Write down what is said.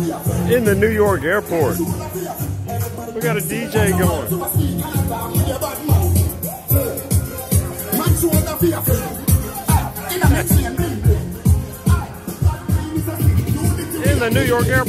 in the New York airport. We got a DJ going. In the New York airport.